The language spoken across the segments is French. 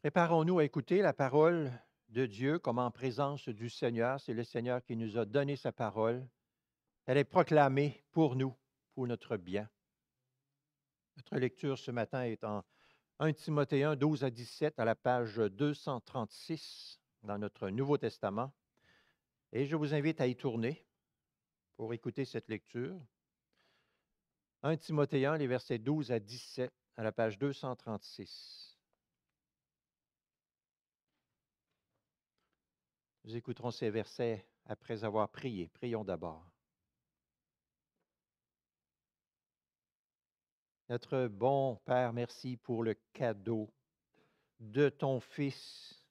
Préparons-nous à écouter la parole de Dieu comme en présence du Seigneur. C'est le Seigneur qui nous a donné sa parole. Elle est proclamée pour nous, pour notre bien. Notre lecture ce matin est en 1 Timothée 1, 12 à 17 à la page 236 dans notre Nouveau Testament. Et je vous invite à y tourner pour écouter cette lecture. 1 Timothée 1, les versets 12 à 17 à la page 236. Nous écouterons ces versets après avoir prié. Prions d'abord. Notre bon Père, merci pour le cadeau de ton Fils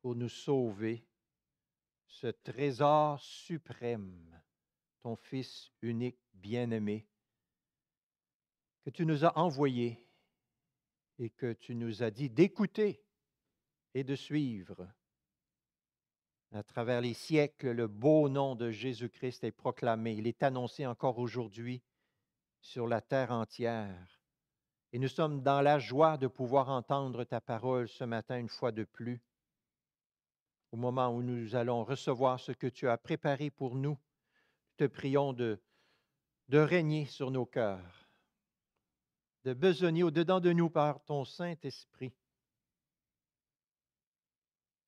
pour nous sauver, ce trésor suprême, ton Fils unique, bien-aimé, que tu nous as envoyé et que tu nous as dit d'écouter et de suivre à travers les siècles, le beau nom de Jésus-Christ est proclamé. Il est annoncé encore aujourd'hui sur la terre entière. Et nous sommes dans la joie de pouvoir entendre ta parole ce matin une fois de plus. Au moment où nous allons recevoir ce que tu as préparé pour nous, te prions de, de régner sur nos cœurs, de besogner au-dedans de nous par ton Saint-Esprit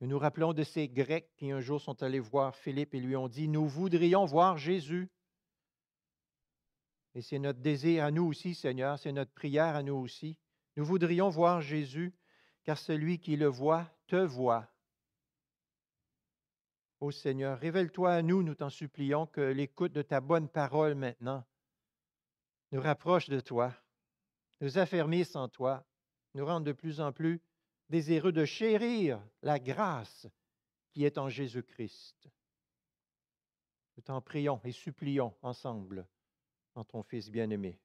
nous nous rappelons de ces Grecs qui un jour sont allés voir Philippe et lui ont dit, nous voudrions voir Jésus. Et c'est notre désir à nous aussi, Seigneur, c'est notre prière à nous aussi. Nous voudrions voir Jésus, car celui qui le voit te voit. Ô Seigneur, révèle-toi à nous, nous t'en supplions, que l'écoute de ta bonne parole maintenant nous rapproche de toi, nous affermisse en toi, nous rende de plus en plus désireux de chérir la grâce qui est en Jésus-Christ. Nous t'en prions et supplions ensemble en ton Fils bien-aimé.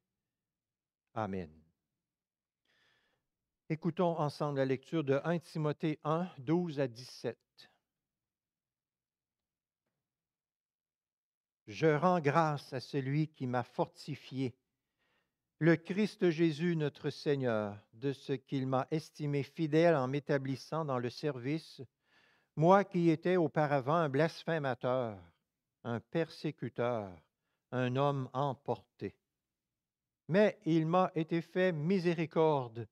Amen. Écoutons ensemble la lecture de 1 Timothée 1, 12 à 17. Je rends grâce à celui qui m'a fortifié le Christ Jésus notre Seigneur, de ce qu'il m'a estimé fidèle en m'établissant dans le service, moi qui étais auparavant un blasphémateur, un persécuteur, un homme emporté. Mais il m'a été fait miséricorde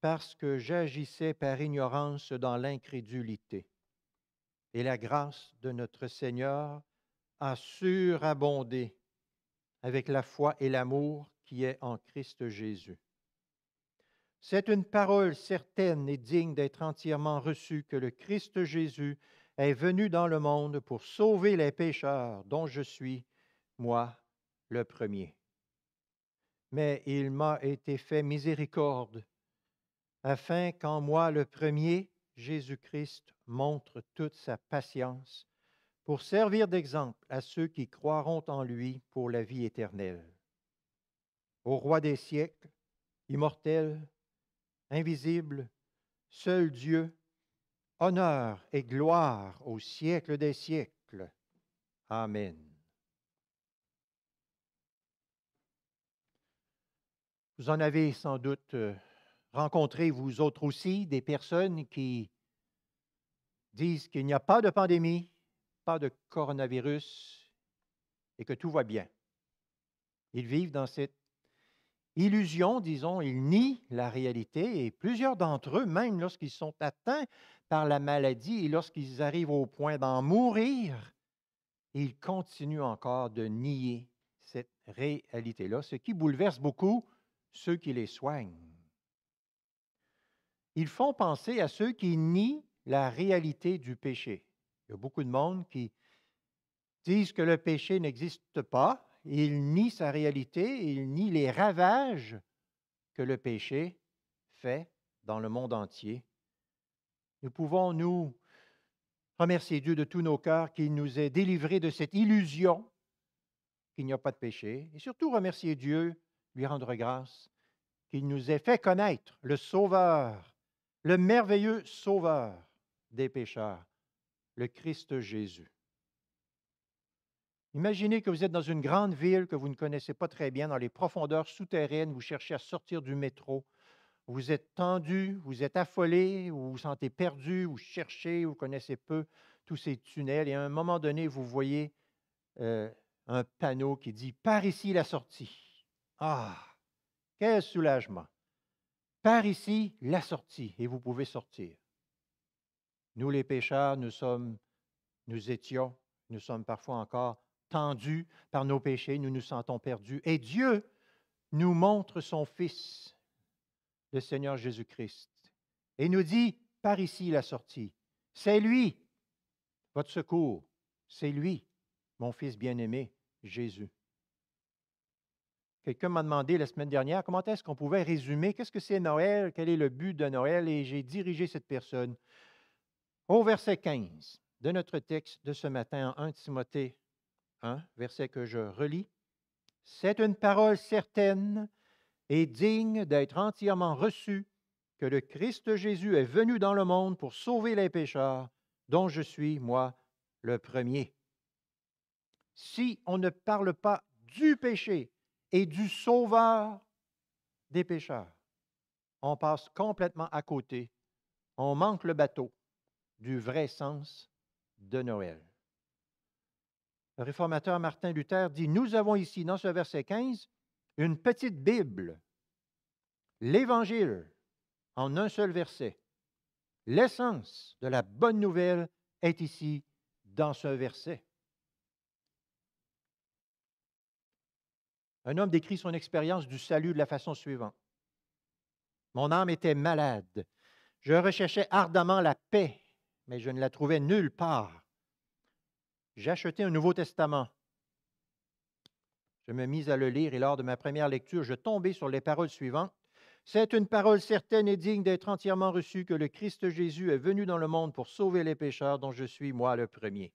parce que j'agissais par ignorance dans l'incrédulité. Et la grâce de notre Seigneur a surabondé avec la foi et l'amour qui est en Christ Jésus. C'est une parole certaine et digne d'être entièrement reçue que le Christ Jésus est venu dans le monde pour sauver les pécheurs dont je suis, moi, le premier. Mais il m'a été fait miséricorde, afin qu'en moi, le premier, Jésus-Christ montre toute sa patience pour servir d'exemple à ceux qui croiront en lui pour la vie éternelle au roi des siècles, immortel, invisible, seul Dieu, honneur et gloire au siècle des siècles. Amen. Vous en avez sans doute euh, rencontré, vous autres aussi, des personnes qui disent qu'il n'y a pas de pandémie, de coronavirus et que tout va bien. Ils vivent dans cette illusion, disons, ils nient la réalité et plusieurs d'entre eux, même lorsqu'ils sont atteints par la maladie et lorsqu'ils arrivent au point d'en mourir, ils continuent encore de nier cette réalité-là, ce qui bouleverse beaucoup ceux qui les soignent. Ils font penser à ceux qui nient la réalité du péché. Il y a beaucoup de monde qui disent que le péché n'existe pas, il nie sa réalité, il nie les ravages que le péché fait dans le monde entier. Nous pouvons nous remercier Dieu de tous nos cœurs qu'il nous ait délivrés de cette illusion qu'il n'y a pas de péché, et surtout remercier Dieu, lui rendre grâce, qu'il nous ait fait connaître le Sauveur, le merveilleux Sauveur des pécheurs, le Christ Jésus. Imaginez que vous êtes dans une grande ville que vous ne connaissez pas très bien, dans les profondeurs souterraines, vous cherchez à sortir du métro. vous êtes tendu, vous êtes affolé, vous vous sentez perdu, vous cherchez, vous connaissez peu tous ces tunnels, et à un moment donné, vous voyez euh, un panneau qui dit Par ici la sortie. Ah, quel soulagement. Par ici la sortie, et vous pouvez sortir. Nous, les pécheurs, nous sommes, nous étions, nous sommes parfois encore tendus par nos péchés, nous nous sentons perdus. Et Dieu nous montre son Fils, le Seigneur Jésus-Christ, et nous dit, par ici la sortie. C'est lui, votre secours. C'est lui, mon Fils bien-aimé, Jésus. Quelqu'un m'a demandé la semaine dernière comment est-ce qu'on pouvait résumer qu'est-ce que c'est Noël, quel est le but de Noël, et j'ai dirigé cette personne au verset 15 de notre texte de ce matin en 1 Timothée 1, verset que je relis. C'est une parole certaine et digne d'être entièrement reçue que le Christ Jésus est venu dans le monde pour sauver les pécheurs, dont je suis, moi, le premier. Si on ne parle pas du péché et du sauveur des pécheurs, on passe complètement à côté, on manque le bateau du vrai sens de Noël. Le réformateur Martin Luther dit, nous avons ici, dans ce verset 15, une petite Bible, l'Évangile, en un seul verset. L'essence de la bonne nouvelle est ici, dans ce verset. Un homme décrit son expérience du salut de la façon suivante. Mon âme était malade. Je recherchais ardemment la paix mais je ne la trouvais nulle part. J'ai acheté un Nouveau Testament. Je me mis à le lire et lors de ma première lecture, je tombais sur les paroles suivantes. C'est une parole certaine et digne d'être entièrement reçue que le Christ Jésus est venu dans le monde pour sauver les pécheurs dont je suis moi le premier.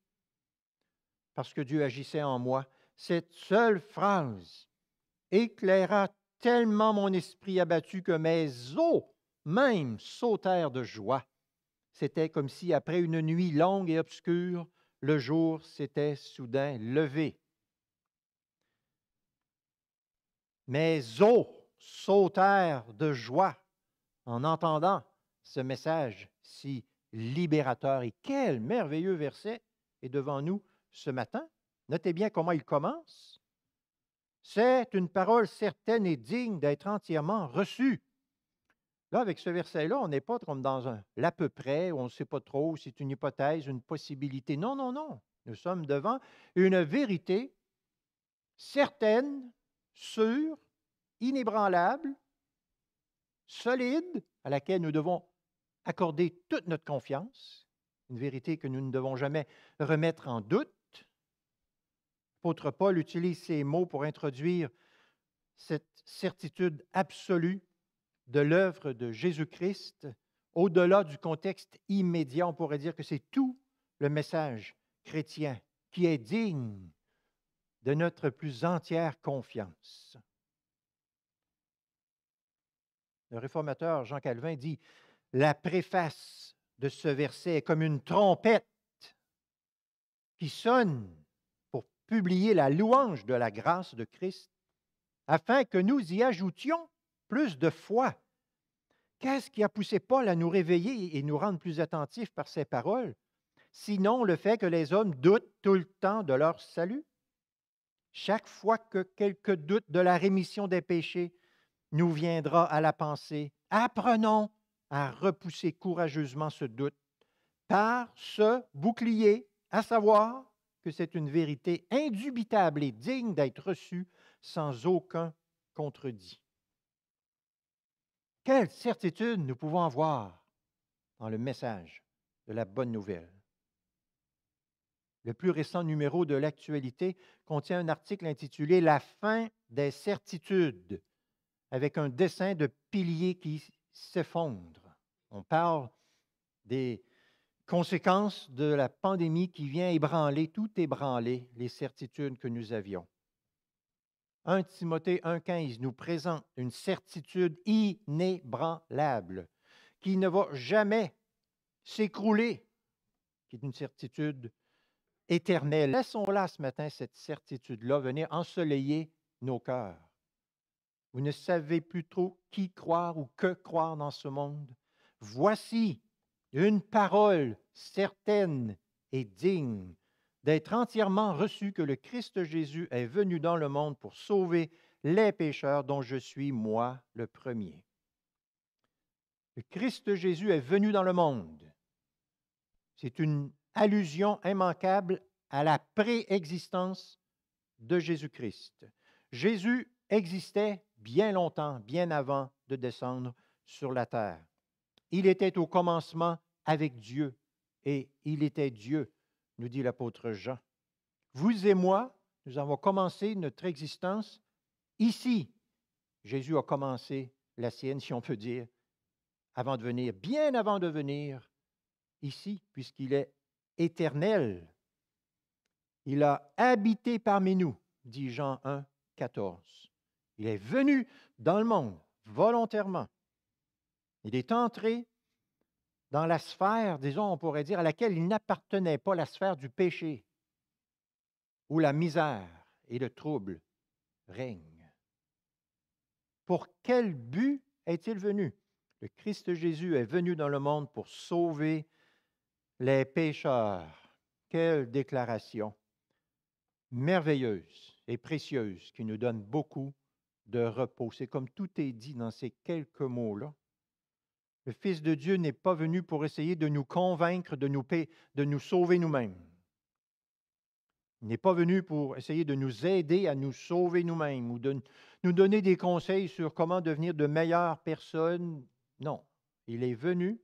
Parce que Dieu agissait en moi, cette seule phrase éclaira tellement mon esprit abattu que mes os même sautèrent de joie. C'était comme si, après une nuit longue et obscure, le jour s'était soudain levé. Mes os sautèrent de joie en entendant ce message si libérateur. Et quel merveilleux verset est devant nous ce matin. Notez bien comment il commence. C'est une parole certaine et digne d'être entièrement reçue. Là, avec ce verset-là, on n'est pas comme dans un l'à peu près, où on ne sait pas trop, c'est une hypothèse, une possibilité. Non, non, non. Nous sommes devant une vérité certaine, sûre, inébranlable, solide, à laquelle nous devons accorder toute notre confiance, une vérité que nous ne devons jamais remettre en doute. L'apôtre Paul utilise ces mots pour introduire cette certitude absolue de l'œuvre de Jésus-Christ, au-delà du contexte immédiat, on pourrait dire que c'est tout le message chrétien qui est digne de notre plus entière confiance. Le réformateur Jean Calvin dit, la préface de ce verset est comme une trompette qui sonne pour publier la louange de la grâce de Christ, afin que nous y ajoutions plus de foi. Qu'est-ce qui a poussé Paul à nous réveiller et nous rendre plus attentifs par ses paroles, sinon le fait que les hommes doutent tout le temps de leur salut? Chaque fois que quelques doute de la rémission des péchés nous viendra à la pensée, apprenons à repousser courageusement ce doute par ce bouclier, à savoir que c'est une vérité indubitable et digne d'être reçue sans aucun contredit. Quelle certitude nous pouvons avoir dans le message de la bonne nouvelle? Le plus récent numéro de l'actualité contient un article intitulé La fin des certitudes, avec un dessin de piliers qui s'effondrent. On parle des conséquences de la pandémie qui vient ébranler, tout ébranler les certitudes que nous avions. 1 Timothée 1,15 nous présente une certitude inébranlable qui ne va jamais s'écrouler, qui est une certitude éternelle. Laissons là ce matin cette certitude-là venir ensoleiller nos cœurs. Vous ne savez plus trop qui croire ou que croire dans ce monde. Voici une parole certaine et digne d'être entièrement reçue que le Christ Jésus est venu dans le monde pour sauver les pécheurs dont je suis moi le premier. Le Christ Jésus est venu dans le monde. C'est une allusion immanquable à la préexistence de Jésus-Christ. Jésus existait bien longtemps, bien avant de descendre sur la terre. Il était au commencement avec Dieu et il était Dieu, nous dit l'apôtre Jean. Vous et moi, nous avons commencé notre existence ici. Jésus a commencé la sienne, si on peut dire, avant de venir, bien avant de venir ici, puisqu'il est éternel. Il a habité parmi nous, dit Jean 1, 14. Il est venu dans le monde volontairement. Il est entré dans la sphère, disons, on pourrait dire, à laquelle il n'appartenait pas, la sphère du péché, où la misère et le trouble règnent. Pour quel but est-il venu? Le Christ Jésus est venu dans le monde pour sauver les pécheurs. Quelle déclaration merveilleuse et précieuse qui nous donne beaucoup de repos. C'est comme tout est dit dans ces quelques mots-là. Le Fils de Dieu n'est pas venu pour essayer de nous convaincre de nous, de nous sauver nous-mêmes. Il n'est pas venu pour essayer de nous aider à nous sauver nous-mêmes ou de nous donner des conseils sur comment devenir de meilleures personnes. Non, il est venu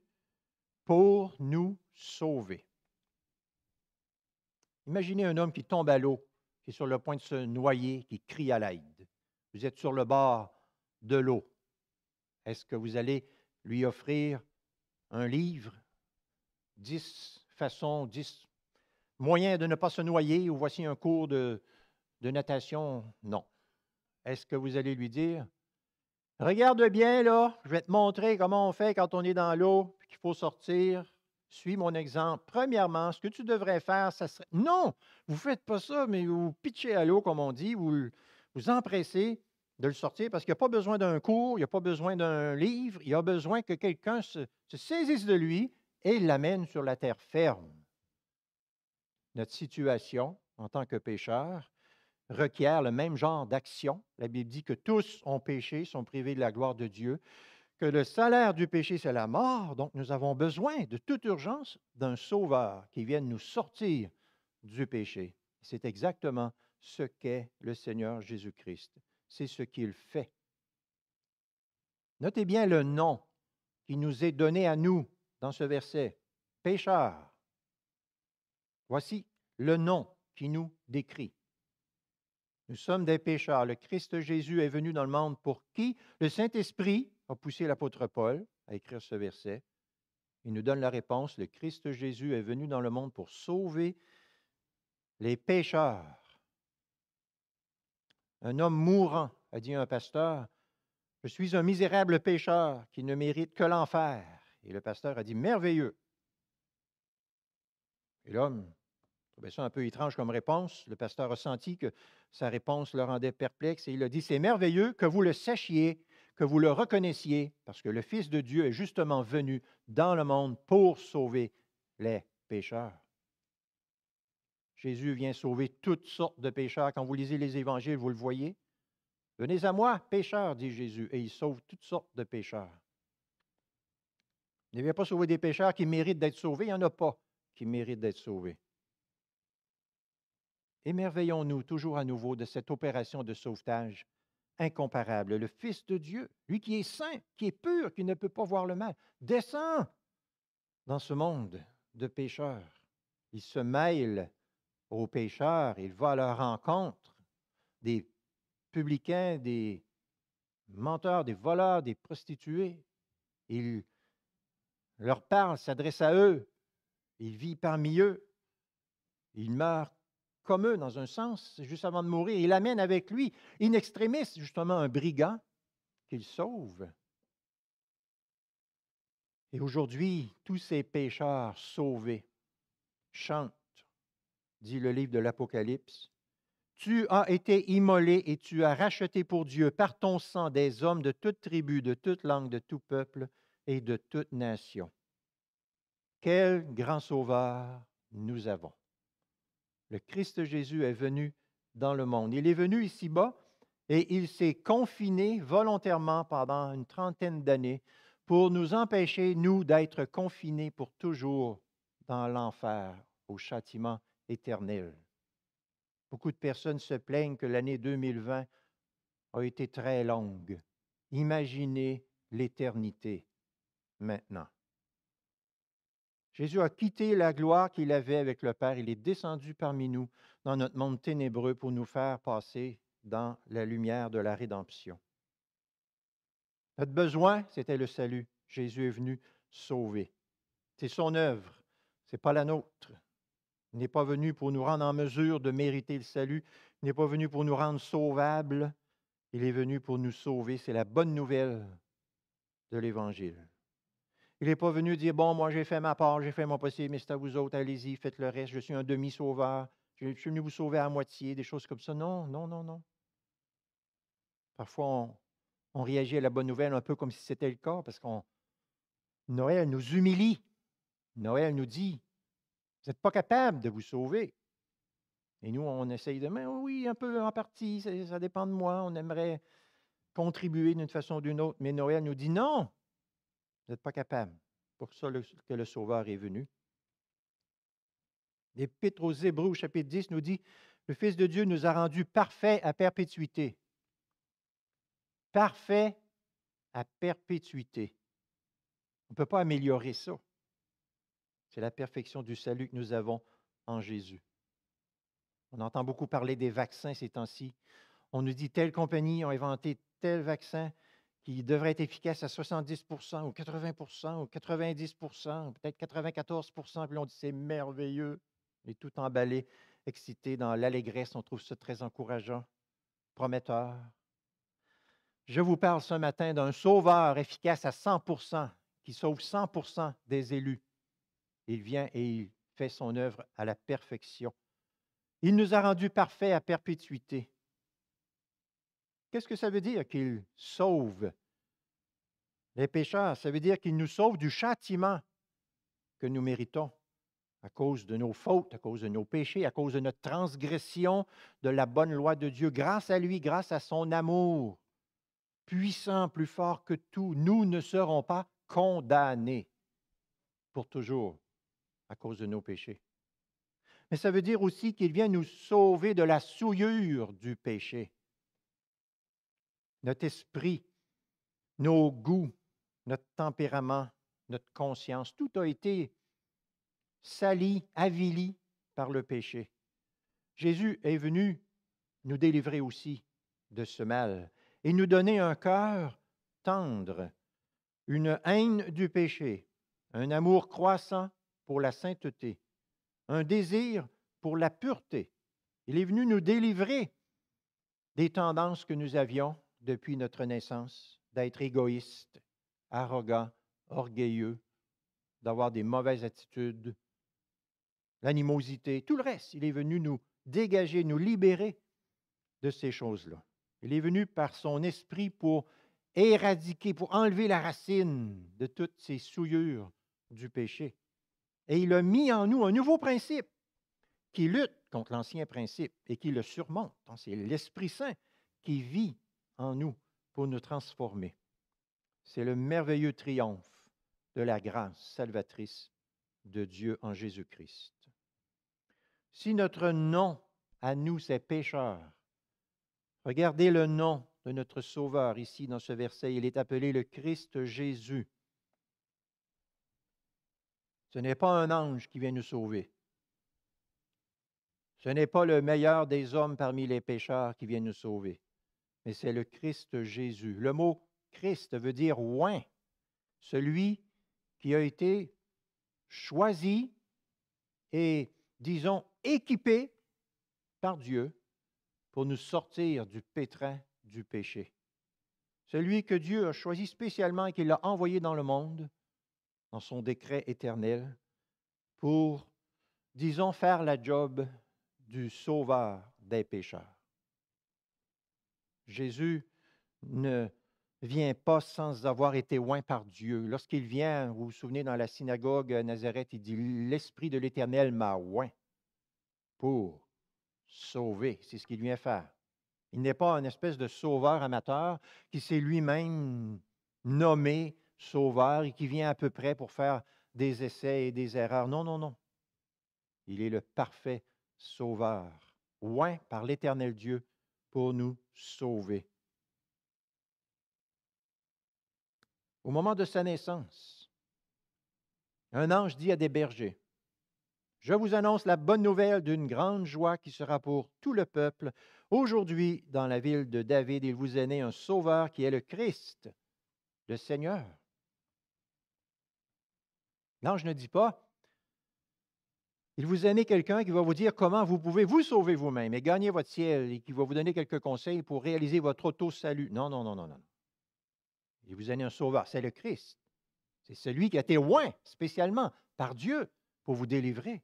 pour nous sauver. Imaginez un homme qui tombe à l'eau, qui est sur le point de se noyer, qui crie à l'aide. Vous êtes sur le bord de l'eau. Est-ce que vous allez lui offrir un livre, dix façons, dix moyens de ne pas se noyer, ou voici un cours de, de natation? Non. Est-ce que vous allez lui dire, regarde bien là, je vais te montrer comment on fait quand on est dans l'eau, qu'il faut sortir, suis mon exemple. Premièrement, ce que tu devrais faire, ça serait. Non, vous ne faites pas ça, mais vous pitchez à l'eau, comme on dit, vous vous empressez de le sortir parce qu'il n'y a pas besoin d'un cours, il n'y a pas besoin d'un livre, il y a besoin que quelqu'un se, saisisse de lui et l'amène sur la terre ferme. Notre situation en tant que pécheur requiert le même genre d'action. La Bible dit que tous ont péché, sont privés de la gloire de Dieu, que le salaire du péché, c'est la mort. Donc, nous avons besoin de toute urgence d'un sauveur qui vienne nous sortir du péché. C'est exactement ce qu'est le Seigneur Jésus-Christ. C'est ce qu'il fait. Notez bien le nom qui nous est donné à nous dans ce verset. Pécheur. Voici le nom qui nous décrit. Nous sommes des pécheurs. Le Christ Jésus est venu dans le monde pour qui? Le Saint-Esprit a poussé l'apôtre Paul à écrire ce verset. Il nous donne la réponse. Le Christ Jésus est venu dans le monde pour sauver les pécheurs. Un homme mourant, a dit un pasteur, je suis un misérable pécheur qui ne mérite que l'enfer. Et le pasteur a dit, merveilleux. Et l'homme trouvait ça un peu étrange comme réponse. Le pasteur a senti que sa réponse le rendait perplexe et il a dit, c'est merveilleux que vous le sachiez, que vous le reconnaissiez, parce que le Fils de Dieu est justement venu dans le monde pour sauver les pécheurs. Jésus vient sauver toutes sortes de pécheurs. Quand vous lisez les évangiles, vous le voyez. Venez à moi, pécheurs, dit Jésus, et il sauve toutes sortes de pécheurs. Il ne vient pas sauver des pécheurs qui méritent d'être sauvés, il n'y en a pas qui méritent d'être sauvés. Émerveillons-nous toujours à nouveau de cette opération de sauvetage incomparable. Le Fils de Dieu, lui qui est saint, qui est pur, qui ne peut pas voir le mal, descend dans ce monde de pécheurs. Il se mêle aux pécheurs, il va à leur rencontre, des publicains, des menteurs, des voleurs, des prostituées. Il leur parle, s'adresse à eux, il vit parmi eux, il meurt comme eux dans un sens, juste avant de mourir. Il amène avec lui, in extremis, justement, un brigand qu'il sauve. Et aujourd'hui, tous ces pécheurs sauvés chantent dit le livre de l'Apocalypse, Tu as été immolé et tu as racheté pour Dieu par ton sang des hommes de toute tribu, de toute langue, de tout peuple et de toute nation. Quel grand sauveur nous avons. Le Christ Jésus est venu dans le monde. Il est venu ici-bas et il s'est confiné volontairement pendant une trentaine d'années pour nous empêcher, nous, d'être confinés pour toujours dans l'enfer, au châtiment éternel. Beaucoup de personnes se plaignent que l'année 2020 a été très longue. Imaginez l'éternité maintenant. Jésus a quitté la gloire qu'il avait avec le Père. Il est descendu parmi nous dans notre monde ténébreux pour nous faire passer dans la lumière de la rédemption. Notre besoin, c'était le salut. Jésus est venu sauver. C'est son œuvre, ce n'est pas la nôtre. Il n'est pas venu pour nous rendre en mesure de mériter le salut. Il n'est pas venu pour nous rendre sauvables. Il est venu pour nous sauver. C'est la bonne nouvelle de l'Évangile. Il n'est pas venu dire, bon, moi j'ai fait ma part, j'ai fait mon possible, mais c'est à vous autres, allez-y, faites le reste, je suis un demi-sauveur, je suis venu vous sauver à moitié, des choses comme ça. Non, non, non, non. Parfois, on, on réagit à la bonne nouvelle un peu comme si c'était le cas, parce qu'on Noël nous humilie. Noël nous dit, vous n'êtes pas capable de vous sauver. Et nous, on essaye de, mais oui, un peu en partie, ça, dépend de moi, on aimerait contribuer d'une façon ou d'une autre, mais Noël nous dit, non, vous n'êtes pas capable. Pour ça que le Sauveur est venu. L'Épître aux Hébreux, chapitre 10, nous dit Le Fils de Dieu nous a rendus parfaits à perpétuité. Parfaits à perpétuité. On ne peut pas améliorer ça. C'est la perfection du salut que nous avons en Jésus. On entend beaucoup parler des vaccins ces temps-ci. On nous dit telle compagnie a inventé tel vaccin qui devrait être efficace à 70% ou 80% ou 90 ou peut-être 94% puis on dit c'est merveilleux. On tout emballé, excité dans l'allégresse. On trouve ça très encourageant, prometteur. Je vous parle ce matin d'un sauveur efficace à 100% qui sauve 100% des élus. Il vient et il fait son œuvre à la perfection. Il nous a rendus parfaits à perpétuité. Qu'est-ce que ça veut dire qu'il sauve les pécheurs? Ça veut dire qu'il nous sauve du châtiment que nous méritons à cause de nos fautes, à cause de nos péchés, à cause de notre transgression de la bonne loi de Dieu. Grâce à lui, grâce à son amour, puissant, plus fort que tout, nous ne serons pas condamnés pour toujours à cause de nos péchés. Mais ça veut dire aussi qu'il vient nous sauver de la souillure du péché notre esprit, nos goûts, notre tempérament, notre conscience, tout a été sali, avili par le péché. Jésus est venu nous délivrer aussi de ce mal et nous donner un cœur tendre, une haine du péché, un amour croissant pour la sainteté, un désir pour la pureté. Il est venu nous délivrer des tendances que nous avions depuis notre naissance, d'être égoïste, arrogant, orgueilleux, d'avoir des mauvaises attitudes, l'animosité, tout le reste. Il est venu nous dégager, nous libérer de ces choses-là. Il est venu par son esprit pour éradiquer, pour enlever la racine de toutes ces souillures du péché. Et il a mis en nous un nouveau principe qui lutte contre l'ancien principe et qui le surmonte. C'est l'Esprit Saint qui vit en nous pour nous transformer. C'est le merveilleux triomphe de la grâce salvatrice de Dieu en Jésus-Christ. Si notre nom à nous, c'est pécheur, regardez le nom de notre Sauveur ici dans ce verset. Il est appelé le Christ Jésus. Ce n'est pas un ange qui vient nous sauver. Ce n'est pas le meilleur des hommes parmi les pécheurs qui vient nous sauver mais c'est le Christ Jésus. Le mot Christ veut dire oint, celui qui a été choisi et, disons, équipé par Dieu pour nous sortir du pétrin du péché. Celui que Dieu a choisi spécialement et qu'il a envoyé dans le monde, dans son décret éternel, pour, disons, faire la job du sauveur des pécheurs. Jésus ne vient pas sans avoir été oint par Dieu. Lorsqu'il vient, vous vous souvenez, dans la synagogue à Nazareth, il dit, L'Esprit de l'Éternel m'a oint pour sauver. C'est ce qu'il vient faire. Il n'est pas un espèce de sauveur amateur qui s'est lui-même nommé sauveur et qui vient à peu près pour faire des essais et des erreurs. Non, non, non. Il est le parfait sauveur, oint par l'Éternel Dieu pour nous sauver. Au moment de sa naissance, un ange dit à des bergers, Je vous annonce la bonne nouvelle d'une grande joie qui sera pour tout le peuple. Aujourd'hui, dans la ville de David, il vous est né un sauveur qui est le Christ, le Seigneur. L'ange ne dit pas, il vous né quelqu'un qui va vous dire comment vous pouvez vous sauver vous-même et gagner votre ciel et qui va vous donner quelques conseils pour réaliser votre auto-salut. Non, non, non, non, non. Il vous né un sauveur, c'est le Christ. C'est celui qui a été oint spécialement par Dieu pour vous délivrer.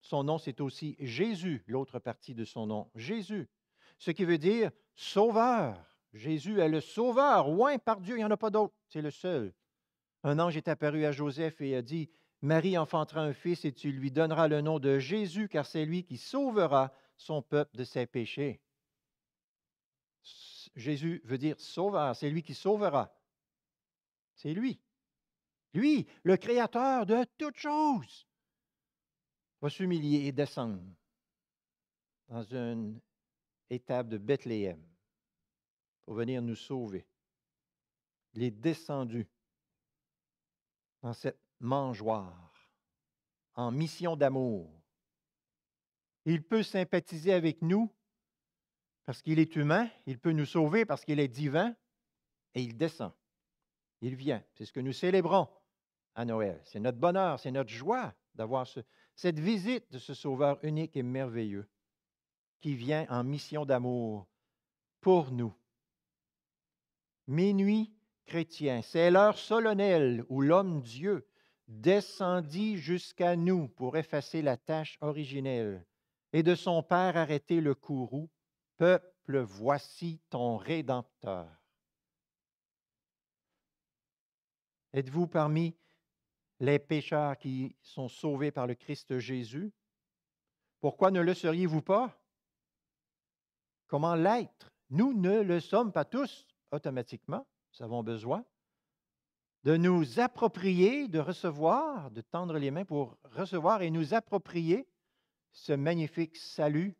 Son nom, c'est aussi Jésus, l'autre partie de son nom, Jésus. Ce qui veut dire sauveur. Jésus est le sauveur, oint par Dieu, il n'y en a pas d'autre, c'est le seul. Un ange est apparu à Joseph et a dit, Marie enfantera un fils et tu lui donneras le nom de Jésus, car c'est lui qui sauvera son peuple de ses péchés. Jésus veut dire sauveur, c'est lui qui sauvera. C'est lui. Lui, le créateur de toutes choses, va s'humilier et descendre dans une étape de Bethléem pour venir nous sauver. Il est descendu dans cette mangeoire, en mission d'amour. Il peut sympathiser avec nous parce qu'il est humain, il peut nous sauver parce qu'il est divin, et il descend. Il vient. C'est ce que nous célébrons à Noël. C'est notre bonheur, c'est notre joie d'avoir cette visite de ce Sauveur unique et merveilleux qui vient en mission d'amour pour nous. Minuit c'est l'heure solennelle où l'homme-Dieu descendit jusqu'à nous pour effacer la tâche originelle et de son Père arrêter le courroux Peuple, voici ton Rédempteur. Êtes-vous parmi les pécheurs qui sont sauvés par le Christ Jésus? Pourquoi ne le seriez-vous pas? Comment l'être? Nous ne le sommes pas tous automatiquement. Nous avons besoin de nous approprier, de recevoir, de tendre les mains pour recevoir et nous approprier ce magnifique salut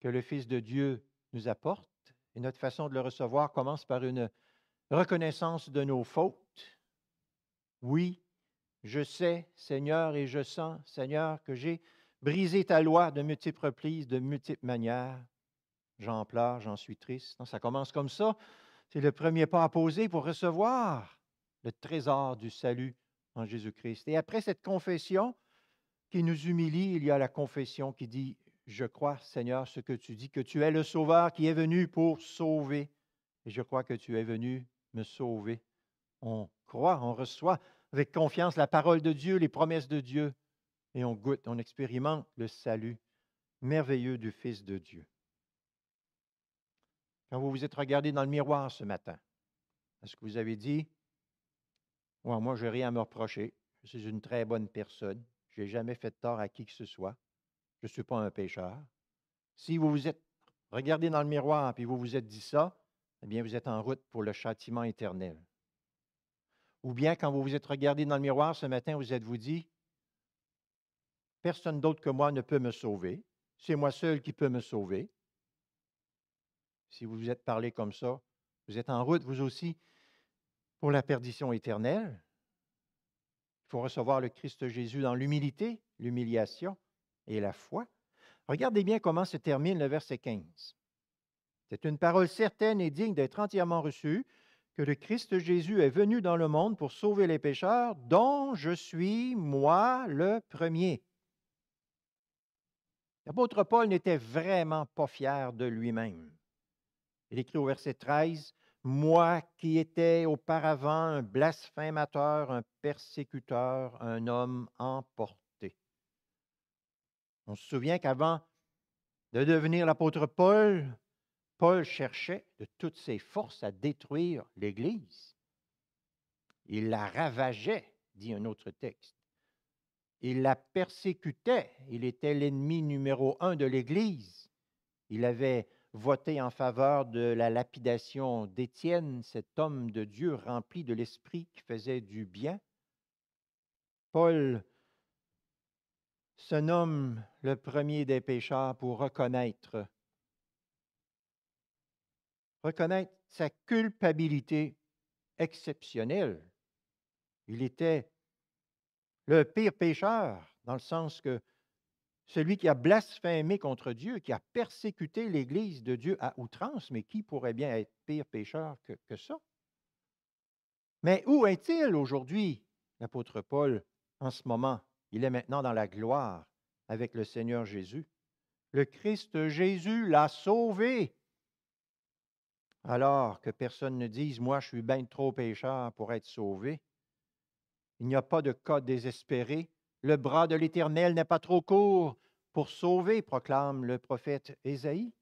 que le Fils de Dieu nous apporte. Et notre façon de le recevoir commence par une reconnaissance de nos fautes. Oui, je sais, Seigneur, et je sens, Seigneur, que j'ai brisé ta loi de multiples reprises, de multiples manières. J'en pleure, j'en suis triste. ça commence comme ça. C'est le premier pas à poser pour recevoir le trésor du salut en Jésus-Christ. Et après cette confession qui nous humilie, il y a la confession qui dit je crois, Seigneur, ce que tu dis, que tu es le Sauveur qui est venu pour sauver. Et je crois que tu es venu me sauver. On croit, on reçoit avec confiance la parole de Dieu, les promesses de Dieu, et on goûte, on expérimente le salut merveilleux du Fils de Dieu. Quand vous vous êtes regardé dans le miroir ce matin, est-ce que vous avez dit, moi, je n'ai rien à me reprocher, je suis une très bonne personne, je n'ai jamais fait de tort à qui que ce soit, je ne suis pas un pécheur. Si vous vous êtes regardé dans le miroir et vous vous êtes dit ça, eh bien, vous êtes en route pour le châtiment éternel. Ou bien, quand vous vous êtes regardé dans le miroir ce matin, vous êtes-vous dit, personne d'autre que moi ne peut me sauver, c'est moi seul qui peux me sauver. Si vous vous êtes parlé comme ça, vous êtes en route, vous aussi, pour la perdition éternelle. Il faut recevoir le Christ Jésus dans l'humilité, l'humiliation, et la foi. Regardez bien comment se termine le verset 15. C'est une parole certaine et digne d'être entièrement reçue que le Christ Jésus est venu dans le monde pour sauver les pécheurs, dont je suis, moi, le premier. L'apôtre Paul n'était vraiment pas fier de lui-même. Il écrit au verset 13, Moi qui étais auparavant un blasphémateur, un persécuteur, un homme emporté. On se souvient qu'avant de devenir l'apôtre Paul, Paul cherchait de toutes ses forces à détruire l'Église. Il la ravageait, dit un autre texte. Il la persécutait. Il était l'ennemi numéro un de l'Église. Il avait voté en faveur de la lapidation d'Étienne, cet homme de Dieu rempli de l'Esprit qui faisait du bien? Paul se nomme le premier des pécheurs pour reconnaître, reconnaître sa culpabilité exceptionnelle. Il était le pire pécheur, dans le sens que celui qui a blasphémé contre Dieu, qui a persécuté l'Église de Dieu à outrance, mais qui pourrait bien être pire pécheur que, ça? Mais où est-il aujourd'hui, l'apôtre Paul, en ce moment? Il est maintenant dans la gloire avec le Seigneur Jésus. Le Christ Jésus l'a sauvé. Alors que personne ne dise, moi je suis bien trop pécheur pour être sauvé. Il n'y a pas de cas désespéré. Le bras de l'Éternel n'est pas trop court pour sauver, proclame le prophète Ésaïe.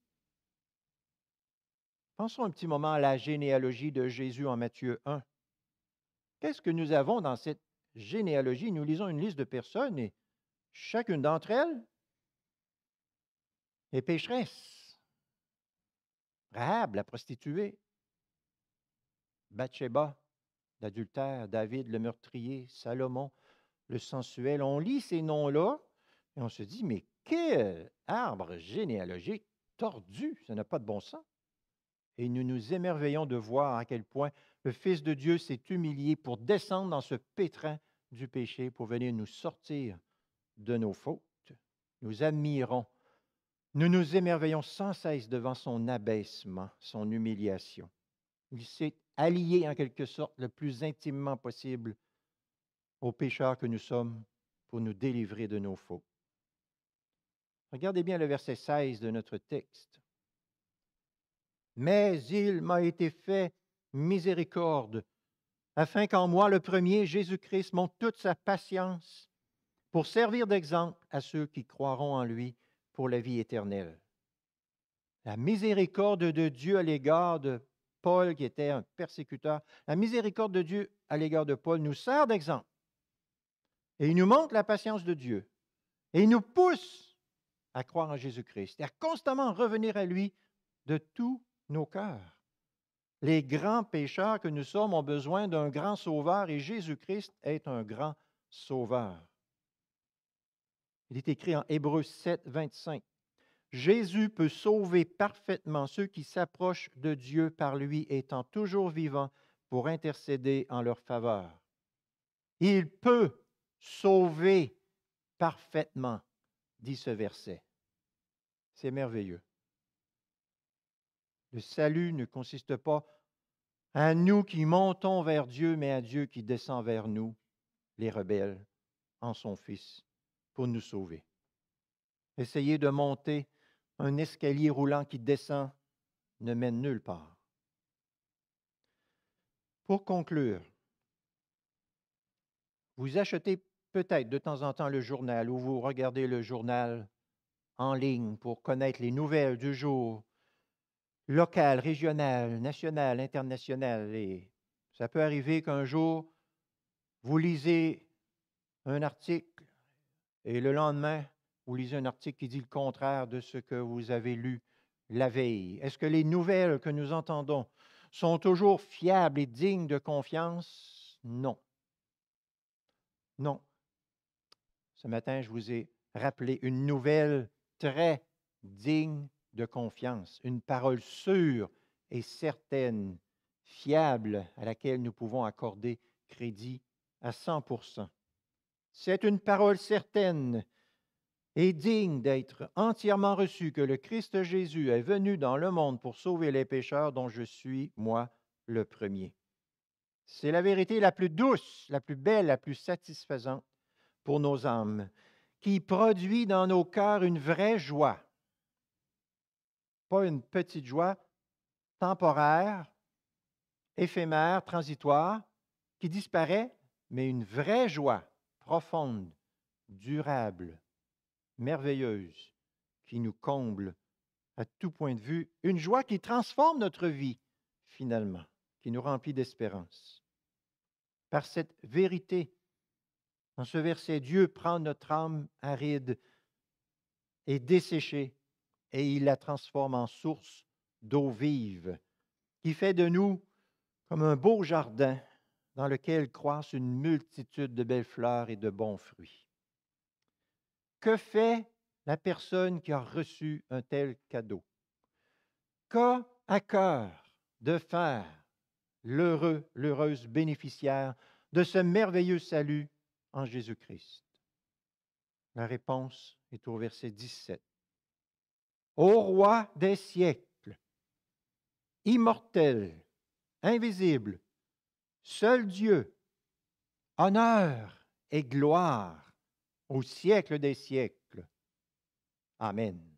Pensons un petit moment à la généalogie de Jésus en Matthieu 1. Qu'est-ce que nous avons dans cette généalogie? Nous lisons une liste de personnes et chacune d'entre elles est pécheresse. Rahab, la prostituée. Bathsheba, l'adultère, David le meurtrier, Salomon le sensuel. On lit ces noms-là et on se dit, mais quel arbre généalogique tordu, ça n'a pas de bon sens. Et nous nous émerveillons de voir à quel point le Fils de Dieu s'est humilié pour descendre dans ce pétrin du péché, pour venir nous sortir de nos fautes. Nous admirons, nous nous émerveillons sans cesse devant son abaissement, son humiliation. Il s'est allié en quelque sorte le plus intimement possible aux pécheurs que nous sommes pour nous délivrer de nos fautes. Regardez bien le verset 16 de notre texte. Mais il m'a été fait miséricorde, afin qu'en moi, le premier, Jésus-Christ, montre toute sa patience pour servir d'exemple à ceux qui croiront en lui pour la vie éternelle. La miséricorde de Dieu à l'égard de Paul, qui était un persécuteur, la miséricorde de Dieu à l'égard de Paul nous sert d'exemple. Et il nous montre la patience de Dieu. Et il nous pousse à croire en Jésus-Christ et à constamment revenir à lui de tous nos cœurs. Les grands pécheurs que nous sommes ont besoin d'un grand sauveur et Jésus-Christ est un grand sauveur. Il est écrit en Hébreux 7, 25. Jésus peut sauver parfaitement ceux qui s'approchent de Dieu par lui, étant toujours vivant pour intercéder en leur faveur. Il peut sauver parfaitement, dit ce verset. C'est merveilleux. Le salut ne consiste pas à nous qui montons vers Dieu, mais à Dieu qui descend vers nous, les rebelles, en son Fils, pour nous sauver. Essayez de monter un escalier roulant qui descend ne mène nulle part. Pour conclure, vous achetez peut-être de temps en temps le journal ou vous regardez le journal en ligne pour connaître les nouvelles du jour, locales, régionales, nationales, internationales. Et ça peut arriver qu'un jour, vous lisez un article et le lendemain, vous lisez un article qui dit le contraire de ce que vous avez lu la veille? Est-ce que les nouvelles que nous entendons sont toujours fiables et dignes de confiance? Non. Non. Ce matin, je vous ai rappelé une nouvelle très digne de confiance, une parole sûre et certaine, fiable, à laquelle nous pouvons accorder crédit à 100% C'est une parole certaine est digne d'être entièrement reçu que le Christ Jésus est venu dans le monde pour sauver les pécheurs dont je suis, moi, le premier. C'est la vérité la plus douce, la plus belle, la plus satisfaisante pour nos âmes, qui produit dans nos cœurs une vraie joie. Pas une petite joie temporaire, éphémère, transitoire, qui disparaît, mais une vraie joie profonde, durable, merveilleuse qui nous comble à tout point de vue, une joie qui transforme notre vie finalement, qui nous remplit d'espérance. Par cette vérité, dans ce verset, Dieu prend notre âme aride et desséchée et il la transforme en source d'eau vive, qui fait de nous comme un beau jardin dans lequel croissent une multitude de belles fleurs et de bons fruits. Que fait la personne qui a reçu un tel cadeau? Qu'a à cœur de faire l'heureux, l'heureuse bénéficiaire de ce merveilleux salut en Jésus-Christ? La réponse est au verset 17. Ô roi des siècles, immortel, invisible, seul Dieu, honneur et gloire au siècle des siècles. Amen.